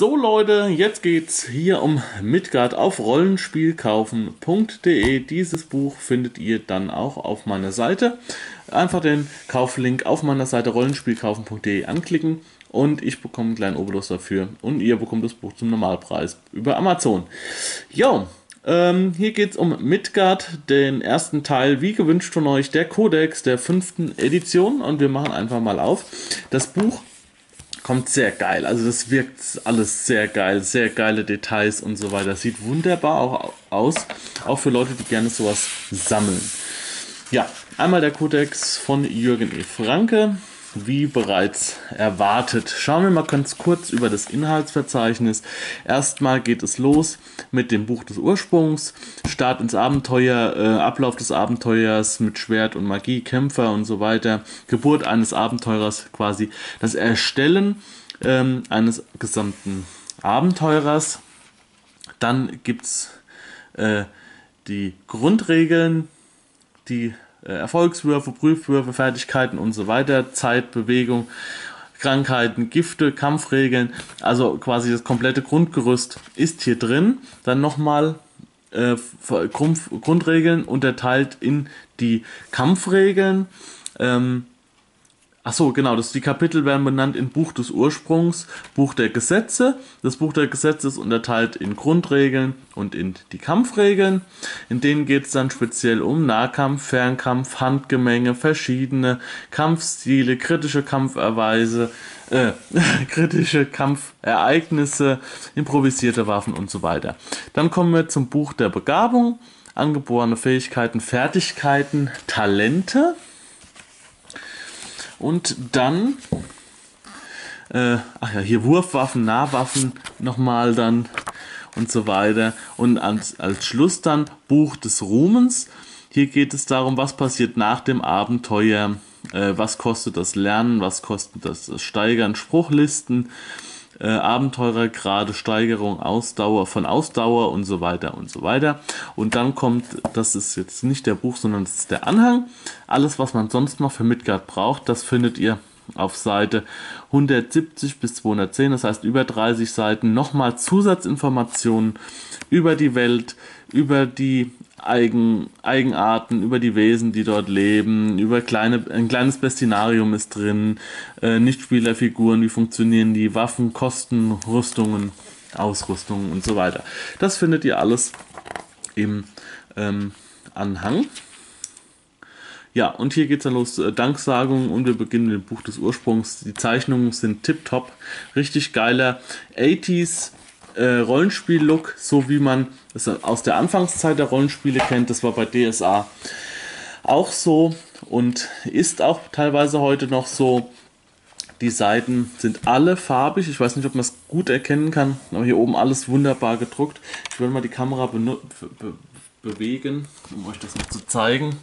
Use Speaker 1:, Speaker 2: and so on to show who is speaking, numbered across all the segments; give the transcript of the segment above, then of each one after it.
Speaker 1: So Leute, jetzt geht's hier um Midgard auf rollenspielkaufen.de. Dieses Buch findet ihr dann auch auf meiner Seite. Einfach den Kauflink auf meiner Seite rollenspielkaufen.de anklicken und ich bekomme einen kleinen Obolus dafür und ihr bekommt das Buch zum Normalpreis über Amazon. Jo, ähm, hier geht es um Midgard, den ersten Teil, wie gewünscht von euch, der Codex der fünften Edition und wir machen einfach mal auf. Das Buch kommt sehr geil. Also das wirkt alles sehr geil, sehr geile Details und so weiter. Sieht wunderbar auch aus, auch für Leute, die gerne sowas sammeln. Ja, einmal der Kodex von Jürgen E. Franke, wie bereits erwartet. Schauen wir mal ganz kurz über das Inhaltsverzeichnis. Erstmal geht es los mit dem Buch des Ursprungs, Start ins Abenteuer, äh, Ablauf des Abenteuers mit Schwert und Magie, Kämpfer und so weiter, Geburt eines Abenteurers quasi, das Erstellen ähm, eines gesamten Abenteurers. Dann gibt es äh, die Grundregeln, die Erfolgswürfe, Prüfwürfe, Fertigkeiten und so weiter, Zeit, Bewegung, Krankheiten, Gifte, Kampfregeln, also quasi das komplette Grundgerüst ist hier drin. Dann nochmal äh, Grundregeln unterteilt in die Kampfregeln. Ähm, Achso, genau, das, die Kapitel werden benannt in Buch des Ursprungs, Buch der Gesetze. Das Buch der Gesetze ist unterteilt in Grundregeln und in die Kampfregeln. In denen geht es dann speziell um Nahkampf, Fernkampf, Handgemenge, verschiedene Kampfstile, kritische Kampferweise, äh, kritische Kampfereignisse, improvisierte Waffen und so weiter. Dann kommen wir zum Buch der Begabung, angeborene Fähigkeiten, Fertigkeiten, Talente. Und dann, äh, ach ja, hier Wurfwaffen, Nahwaffen nochmal dann und so weiter. Und als, als Schluss dann Buch des Ruhmens. Hier geht es darum, was passiert nach dem Abenteuer, äh, was kostet das Lernen, was kostet das Steigern, Spruchlisten, äh, Abenteurergrade, Steigerung, Ausdauer von Ausdauer und so weiter und so weiter. Und dann kommt, das ist jetzt nicht der Buch, sondern das ist der Anhang. Alles, was man sonst noch für Midgard braucht, das findet ihr auf Seite 170 bis 210, das heißt über 30 Seiten, nochmal Zusatzinformationen über die Welt, über die Eigen, Eigenarten, über die Wesen, die dort leben, über kleine, ein kleines Bestinarium ist drin, äh, Nichtspielerfiguren, wie funktionieren die Waffen, Kosten, Rüstungen, Ausrüstungen und so weiter. Das findet ihr alles im ähm, Anhang. Ja, und hier geht es dann los. Äh, Danksagung und wir beginnen mit dem Buch des Ursprungs. Die Zeichnungen sind tipptopp. Richtig geiler 80s äh, Rollenspiel-Look, so wie man es aus der Anfangszeit der Rollenspiele kennt. Das war bei DSA auch so und ist auch teilweise heute noch so. Die Seiten sind alle farbig. Ich weiß nicht, ob man es gut erkennen kann, aber hier oben alles wunderbar gedruckt. Ich will mal die Kamera be be bewegen, um euch das noch zu zeigen.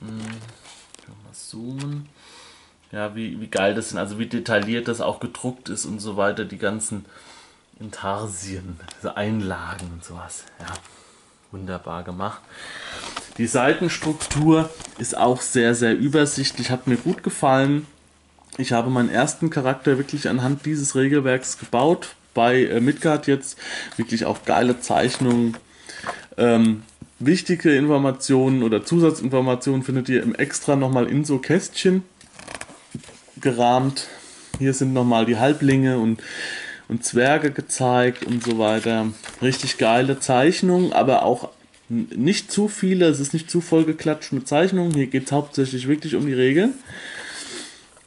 Speaker 1: Hm, mal zoomen. Ja, wie, wie geil das sind, also wie detailliert das auch gedruckt ist und so weiter. Die ganzen Intarsien, diese Einlagen und sowas. Ja, wunderbar gemacht. Die Seitenstruktur ist auch sehr, sehr übersichtlich, hat mir gut gefallen. Ich habe meinen ersten Charakter wirklich anhand dieses Regelwerks gebaut. Bei äh, Midgard jetzt wirklich auch geile Zeichnungen. Ähm, wichtige Informationen oder Zusatzinformationen findet ihr im Extra nochmal in so Kästchen gerahmt. Hier sind nochmal die Halblinge und und Zwerge gezeigt und so weiter. Richtig geile Zeichnungen, aber auch nicht zu viele, es ist nicht zu voll geklatscht mit Zeichnungen. Hier geht es hauptsächlich wirklich um die Regeln.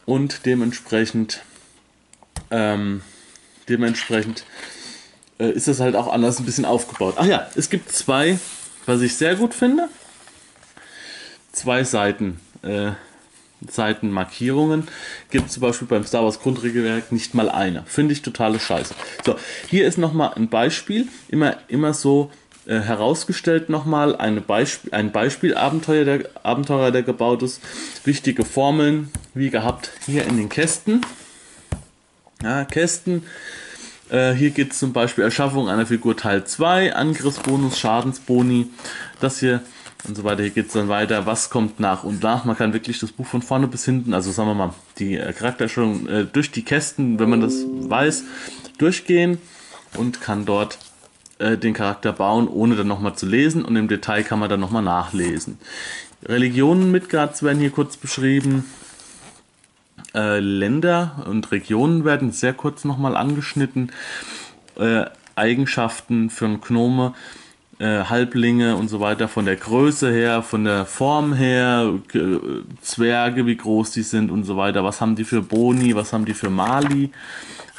Speaker 1: Und dementsprechend, ähm, dementsprechend äh, ist das halt auch anders ein bisschen aufgebaut. Ach ja, es gibt zwei, was ich sehr gut finde. Zwei Seiten. Äh, Seitenmarkierungen gibt es zum Beispiel beim Star Wars Grundregelwerk nicht mal eine. Finde ich totale Scheiße. So, hier ist nochmal ein Beispiel, immer, immer so äh, herausgestellt nochmal Beisp ein Beispiel Abenteuer der, Abenteurer, der gebaut ist. Wichtige Formeln, wie gehabt, hier in den Kästen. Ja, Kästen. Äh, hier geht es zum Beispiel Erschaffung einer Figur Teil 2, Angriffsbonus, Schadensboni. Das hier und so weiter. Hier geht es dann weiter, was kommt nach und nach. Man kann wirklich das Buch von vorne bis hinten, also sagen wir mal, die äh, Charaktererstellung äh, durch die Kästen, wenn man das weiß, durchgehen und kann dort äh, den Charakter bauen, ohne dann nochmal zu lesen und im Detail kann man dann nochmal nachlesen. Religionen Midgards werden hier kurz beschrieben. Äh, Länder und Regionen werden sehr kurz nochmal angeschnitten. Äh, Eigenschaften für einen Gnome, äh, Halblinge und so weiter, von der Größe her, von der Form her, Zwerge, wie groß die sind und so weiter. Was haben die für Boni, was haben die für Mali?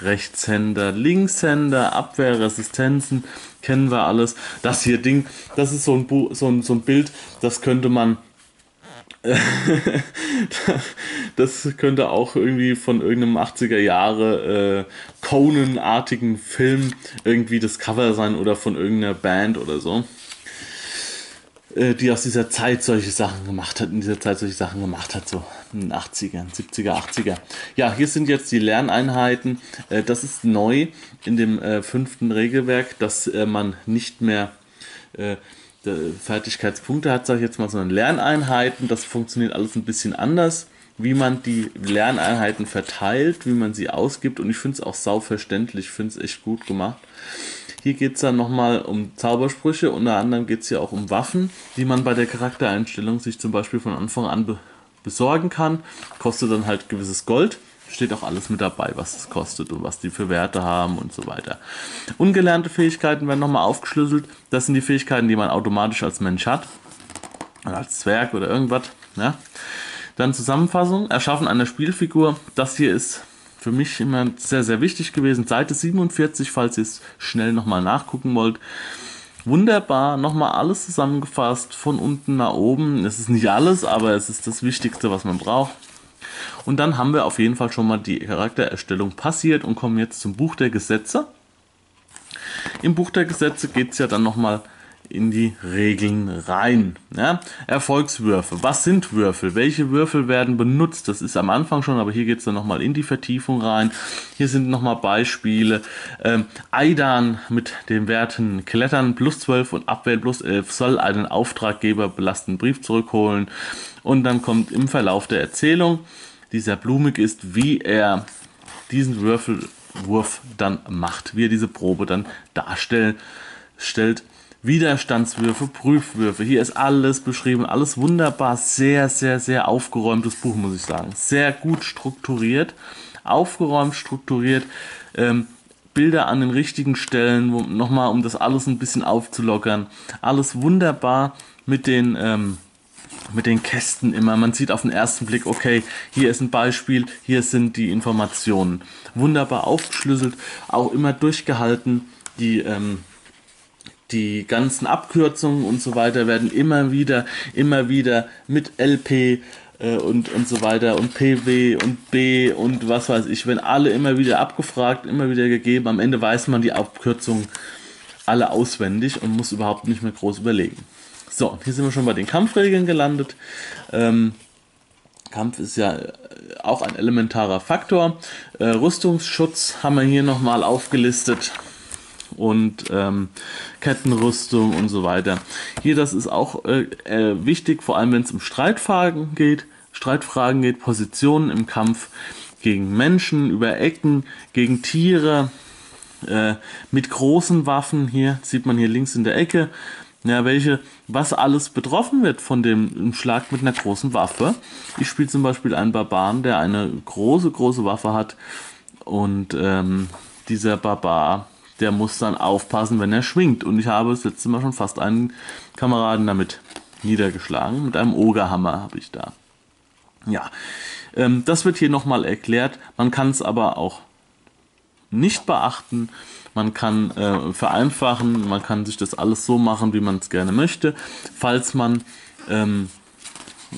Speaker 1: Rechtshänder, Linkshänder, Abwehrresistenzen, kennen wir alles. Das hier Ding, das ist so ein, Bu so ein, so ein Bild, das könnte man das könnte auch irgendwie von irgendeinem 80er Jahre äh, Conan-artigen Film irgendwie das Cover sein oder von irgendeiner Band oder so, äh, die aus dieser Zeit solche Sachen gemacht hat, in dieser Zeit solche Sachen gemacht hat, so in den 80er, 70er, 80er. Ja, hier sind jetzt die Lerneinheiten. Äh, das ist neu in dem äh, fünften Regelwerk, dass äh, man nicht mehr äh, Fertigkeitspunkte hat, sage ich jetzt mal, sondern Lerneinheiten. Das funktioniert alles ein bisschen anders, wie man die Lerneinheiten verteilt, wie man sie ausgibt. Und ich finde es auch sauverständlich, ich finde es echt gut gemacht. Hier geht es dann nochmal um Zaubersprüche, unter anderem geht es hier auch um Waffen, die man bei der Charaktereinstellung sich zum Beispiel von Anfang an be besorgen kann. Kostet dann halt gewisses Gold steht auch alles mit dabei, was es kostet und was die für Werte haben und so weiter. Ungelernte Fähigkeiten werden nochmal aufgeschlüsselt. Das sind die Fähigkeiten, die man automatisch als Mensch hat. Oder als Zwerg oder irgendwas. Ja. Dann Zusammenfassung. Erschaffen einer Spielfigur. Das hier ist für mich immer sehr, sehr wichtig gewesen. Seite 47, falls ihr es schnell nochmal nachgucken wollt. Wunderbar, nochmal alles zusammengefasst, von unten nach oben. Es ist nicht alles, aber es ist das Wichtigste, was man braucht. Und dann haben wir auf jeden Fall schon mal die Charaktererstellung passiert und kommen jetzt zum Buch der Gesetze. Im Buch der Gesetze geht es ja dann nochmal in die Regeln rein. Ja? Erfolgswürfe. Was sind Würfel? Welche Würfel werden benutzt? Das ist am Anfang schon, aber hier geht es dann nochmal in die Vertiefung rein. Hier sind nochmal Beispiele. Ähm, Aidan mit den Werten Klettern plus 12 und Abwehr plus 11 soll einen Auftraggeber belastenden Brief zurückholen. Und dann kommt im Verlauf der Erzählung dieser blumig ist, wie er diesen Würfelwurf dann macht, wie er diese Probe dann darstellt. Stellt Widerstandswürfe, Prüfwürfe. Hier ist alles beschrieben, alles wunderbar, sehr, sehr, sehr aufgeräumtes Buch, muss ich sagen. Sehr gut strukturiert, aufgeräumt, strukturiert. Ähm, Bilder an den richtigen Stellen, nochmal, um das alles ein bisschen aufzulockern. Alles wunderbar mit den ähm, mit den Kästen immer. Man sieht auf den ersten Blick, okay, hier ist ein Beispiel, hier sind die Informationen. Wunderbar aufgeschlüsselt, auch immer durchgehalten. Die, ähm, die ganzen Abkürzungen und so weiter werden immer wieder, immer wieder mit LP äh, und, und so weiter und PW und B und was weiß ich, wenn alle immer wieder abgefragt, immer wieder gegeben. Am Ende weiß man die Abkürzungen alle auswendig und muss überhaupt nicht mehr groß überlegen. So, hier sind wir schon bei den Kampfregeln gelandet. Ähm, Kampf ist ja äh, auch ein elementarer Faktor. Äh, Rüstungsschutz haben wir hier nochmal aufgelistet und ähm, Kettenrüstung und so weiter. Hier, das ist auch äh, äh, wichtig, vor allem wenn es um Streitfragen geht. Streitfragen geht, Positionen im Kampf gegen Menschen, über Ecken, gegen Tiere, äh, mit großen Waffen. Hier sieht man hier links in der Ecke ja, welche, was alles betroffen wird von dem Schlag mit einer großen Waffe. Ich spiele zum Beispiel einen Barbaren, der eine große, große Waffe hat und ähm, dieser Barbar, der muss dann aufpassen, wenn er schwingt. Und ich habe das letzte Mal schon fast einen Kameraden damit niedergeschlagen. Mit einem Ogerhammer habe ich da. Ja, ähm, das wird hier nochmal erklärt. Man kann es aber auch nicht beachten man kann äh, vereinfachen, man kann sich das alles so machen, wie man es gerne möchte. Falls man ähm,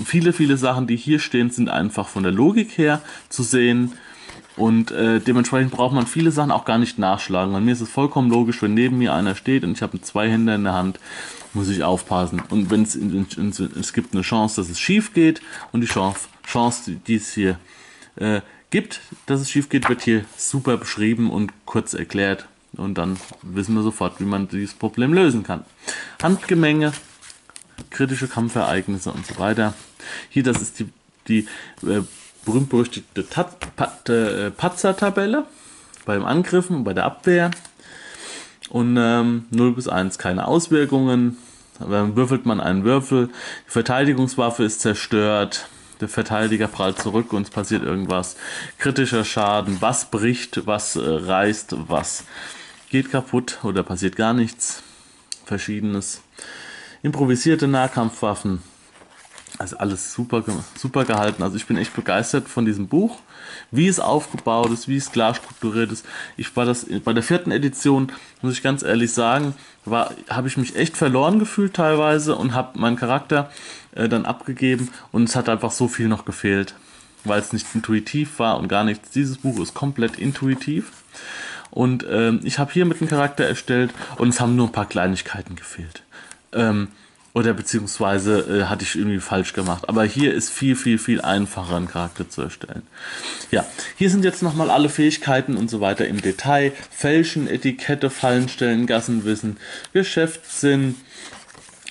Speaker 1: viele, viele Sachen, die hier stehen, sind einfach von der Logik her zu sehen. Und äh, dementsprechend braucht man viele Sachen auch gar nicht nachschlagen. Bei mir ist es vollkommen logisch, wenn neben mir einer steht und ich habe zwei Hände in der Hand, muss ich aufpassen. Und wenn es es gibt eine Chance, dass es schief geht und die Chance, Chance die es hier äh, gibt, dass es schief geht, wird hier super beschrieben und kurz erklärt. Und dann wissen wir sofort, wie man dieses Problem lösen kann. Handgemenge, kritische Kampfereignisse und so weiter. Hier, das ist die, die äh, berühmt-berüchtigte äh, Patzer-Tabelle. beim Angriffen und bei der Abwehr. Und ähm, 0 bis 1 keine Auswirkungen. Dann würfelt man einen Würfel. Die Verteidigungswaffe ist zerstört. Der Verteidiger prallt zurück und es passiert irgendwas. Kritischer Schaden. Was bricht, was äh, reißt, was geht kaputt oder passiert gar nichts. Verschiedenes. Improvisierte Nahkampfwaffen. Also alles super, super gehalten. Also ich bin echt begeistert von diesem Buch, wie es aufgebaut ist, wie es klar strukturiert ist. Ich war das bei der vierten Edition, muss ich ganz ehrlich sagen, habe ich mich echt verloren gefühlt teilweise und habe meinen Charakter äh, dann abgegeben und es hat einfach so viel noch gefehlt, weil es nicht intuitiv war und gar nichts. Dieses Buch ist komplett intuitiv und ähm, ich habe hier mit einem Charakter erstellt und es haben nur ein paar Kleinigkeiten gefehlt. Ähm, oder beziehungsweise äh, hatte ich irgendwie falsch gemacht. Aber hier ist viel, viel, viel einfacher, einen Charakter zu erstellen. Ja, hier sind jetzt nochmal alle Fähigkeiten und so weiter im Detail. Fälschen, Etikette, Fallenstellen, Gassenwissen, Geschäftssinn.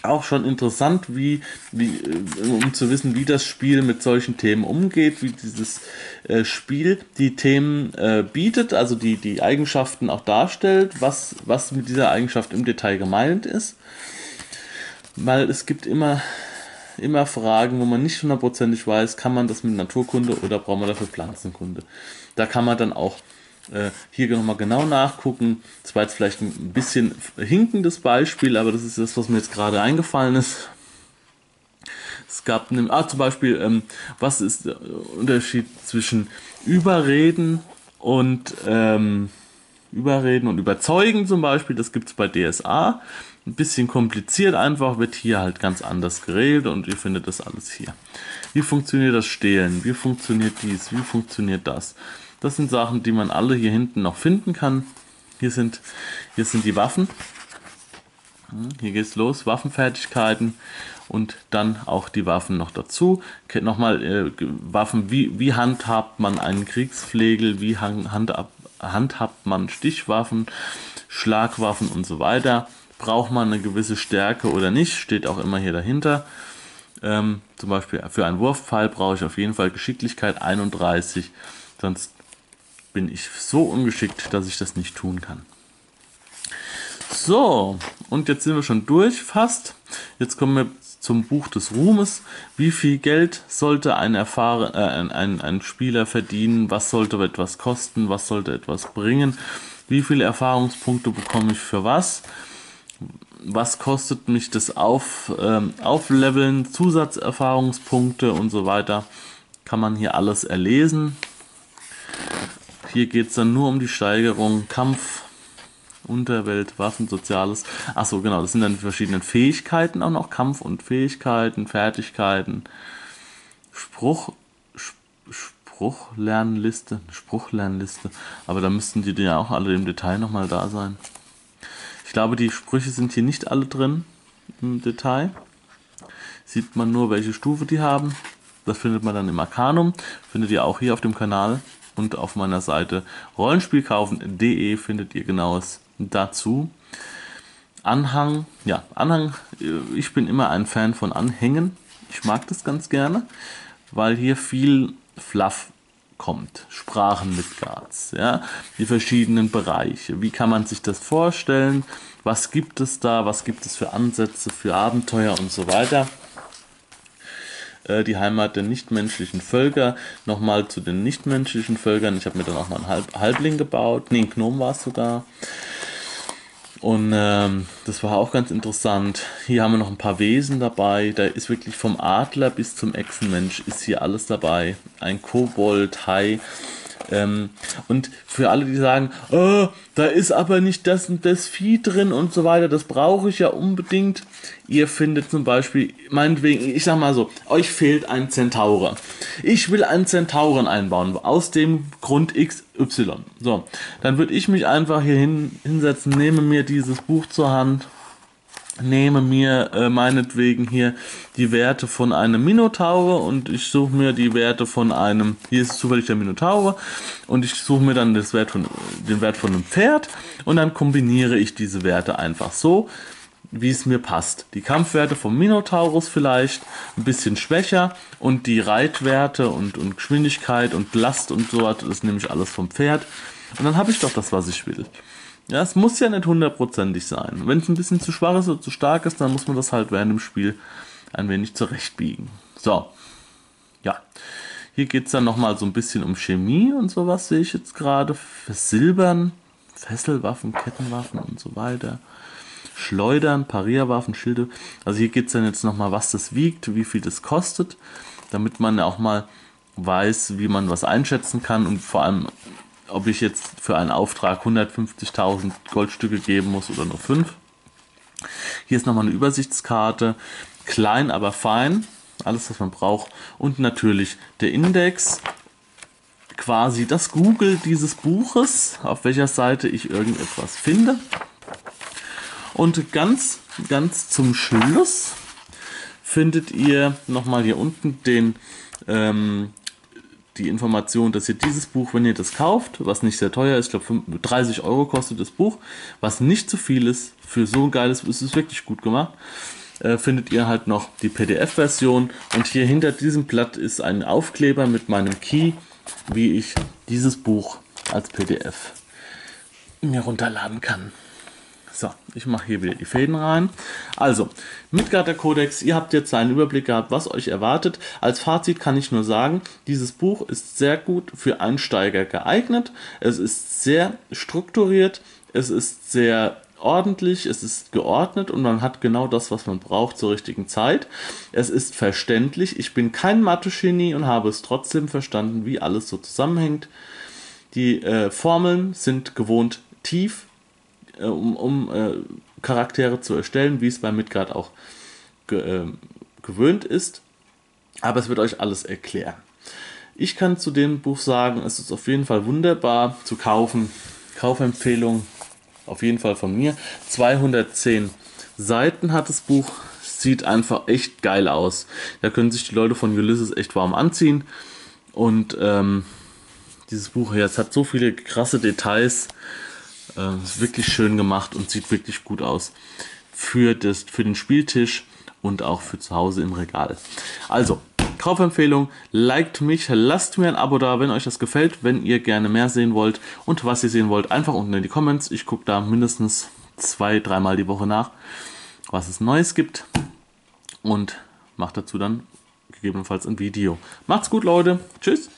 Speaker 1: Auch schon interessant, wie, wie, äh, um zu wissen, wie das Spiel mit solchen Themen umgeht, wie dieses äh, Spiel die Themen äh, bietet, also die, die Eigenschaften auch darstellt, was, was mit dieser Eigenschaft im Detail gemeint ist weil es gibt immer, immer Fragen, wo man nicht hundertprozentig weiß, kann man das mit Naturkunde oder braucht man dafür Pflanzenkunde. Da kann man dann auch hier nochmal genau nachgucken. Das war jetzt vielleicht ein bisschen hinkendes Beispiel, aber das ist das, was mir jetzt gerade eingefallen ist. Es gab ne, ah, zum Beispiel, ähm, was ist der Unterschied zwischen Überreden und ähm, Überreden und Überzeugen zum Beispiel, das gibt es bei DSA ein bisschen kompliziert einfach, wird hier halt ganz anders geregelt und ihr findet das alles hier. Wie funktioniert das Stehlen? Wie funktioniert dies? Wie funktioniert das? Das sind Sachen, die man alle hier hinten noch finden kann. Hier sind, hier sind die Waffen. Hm, hier geht's los, Waffenfertigkeiten und dann auch die Waffen noch dazu. Nochmal äh, Waffen, wie, wie handhabt man einen Kriegsflegel, wie handhabt, handhabt man Stichwaffen, Schlagwaffen und so weiter braucht man eine gewisse Stärke oder nicht, steht auch immer hier dahinter. Ähm, zum Beispiel für einen Wurfpfeil brauche ich auf jeden Fall Geschicklichkeit 31, sonst bin ich so ungeschickt, dass ich das nicht tun kann. So, und jetzt sind wir schon durch fast. Jetzt kommen wir zum Buch des Ruhmes. Wie viel Geld sollte ein, Erfahren, äh, ein, ein Spieler verdienen? Was sollte etwas kosten? Was sollte etwas bringen? Wie viele Erfahrungspunkte bekomme ich für was? was kostet mich das auf, ähm, Aufleveln, Zusatzerfahrungspunkte und so weiter. Kann man hier alles erlesen. Hier geht es dann nur um die Steigerung, Kampf, Unterwelt, Waffen, Soziales. Achso, genau, das sind dann die verschiedenen Fähigkeiten auch noch. Kampf und Fähigkeiten, Fertigkeiten, Spruch, Spruchlernliste, Spruchlernliste. Aber da müssten die ja auch alle im Detail nochmal da sein. Ich glaube, die Sprüche sind hier nicht alle drin im Detail. Sieht man nur, welche Stufe die haben. Das findet man dann im Arcanum. Findet ihr auch hier auf dem Kanal und auf meiner Seite rollenspielkaufen.de findet ihr genaues dazu. Anhang, ja, Anhang, ich bin immer ein Fan von Anhängen. Ich mag das ganz gerne, weil hier viel Fluff kommt. Sprachen Midgards, ja, die verschiedenen Bereiche. Wie kann man sich das vorstellen? Was gibt es da? Was gibt es für Ansätze für Abenteuer und so weiter? Äh, die Heimat der nichtmenschlichen Völker. Nochmal zu den nichtmenschlichen Völkern. Ich habe mir dann auch mal einen Halb Halbling gebaut. Nee, ein Gnome war es sogar. Und ähm, das war auch ganz interessant. Hier haben wir noch ein paar Wesen dabei. Da ist wirklich vom Adler bis zum Echsenmensch ist hier alles dabei. Ein Kobold, Hai. Ähm, und für alle, die sagen, oh, da ist aber nicht das und das Vieh drin und so weiter, das brauche ich ja unbedingt. Ihr findet zum Beispiel, meinetwegen, ich sag mal so, euch fehlt ein Zentaurer. Ich will einen Zentauren einbauen, aus dem Grund XY. So, dann würde ich mich einfach hier hin, hinsetzen, nehme mir dieses Buch zur Hand nehme mir äh, meinetwegen hier die Werte von einem Minotaure und ich suche mir die Werte von einem, hier ist zufällig der Minotaure und ich suche mir dann das Wert von, den Wert von einem Pferd und dann kombiniere ich diese Werte einfach so, wie es mir passt. Die Kampfwerte vom Minotaurus vielleicht ein bisschen schwächer und die Reitwerte und, und Geschwindigkeit und Last und so, das nehme ich alles vom Pferd Und dann habe ich doch das, was ich will. Ja, es muss ja nicht hundertprozentig sein. Wenn es ein bisschen zu schwach ist oder zu stark ist, dann muss man das halt während dem Spiel ein wenig zurechtbiegen. So, ja. Hier geht es dann nochmal so ein bisschen um Chemie und sowas, sehe ich jetzt gerade. Silbern, Fesselwaffen, Kettenwaffen und so weiter. Schleudern, Parierwaffen, Schilde. Also hier geht es dann jetzt nochmal, was das wiegt, wie viel das kostet, damit man ja auch mal weiß, wie man was einschätzen kann und vor allem, ob ich jetzt für einen Auftrag 150.000 Goldstücke geben muss oder nur 5. Hier ist nochmal eine Übersichtskarte, klein aber fein, alles was man braucht und natürlich der Index, quasi das Google dieses Buches, auf welcher Seite ich irgendetwas finde. Und ganz, ganz zum Schluss findet ihr nochmal hier unten den, ähm, die Information, dass ihr dieses Buch, wenn ihr das kauft, was nicht sehr teuer ist, ich glaube 30 Euro kostet das Buch, was nicht zu viel ist, für so ein geiles, es ist wirklich gut gemacht, äh, findet ihr halt noch die PDF-Version und hier hinter diesem Blatt ist ein Aufkleber mit meinem Key, wie ich dieses Buch als PDF mir runterladen kann. So, ich mache hier wieder die Fäden rein. Also, Midgarder Codex, ihr habt jetzt einen Überblick gehabt, was euch erwartet. Als Fazit kann ich nur sagen, dieses Buch ist sehr gut für Einsteiger geeignet. Es ist sehr strukturiert, es ist sehr ordentlich, es ist geordnet und man hat genau das, was man braucht zur richtigen Zeit. Es ist verständlich. Ich bin kein Mathe-Genie und habe es trotzdem verstanden, wie alles so zusammenhängt. Die äh, Formeln sind gewohnt tief, äh, um, um äh, Charaktere zu erstellen, wie es bei Midgard auch ge äh, gewöhnt ist. Aber es wird euch alles erklären. Ich kann zu dem Buch sagen, es ist auf jeden Fall wunderbar zu kaufen. Kaufempfehlung auf jeden Fall von mir. 210 Seiten hat das Buch. Sieht einfach echt geil aus. Da können sich die Leute von Ulysses echt warm anziehen. Und ähm, dieses Buch jetzt hat so viele krasse Details. Äh, ist wirklich schön gemacht und sieht wirklich gut aus für, das, für den Spieltisch und auch für zu Hause im Regal. Also, Kaufempfehlung, liked mich, lasst mir ein Abo da, wenn euch das gefällt, wenn ihr gerne mehr sehen wollt und was ihr sehen wollt, einfach unten in die Comments. Ich gucke da mindestens zwei, dreimal die Woche nach, was es Neues gibt und mache dazu dann gegebenenfalls ein Video. Macht's gut, Leute. Tschüss.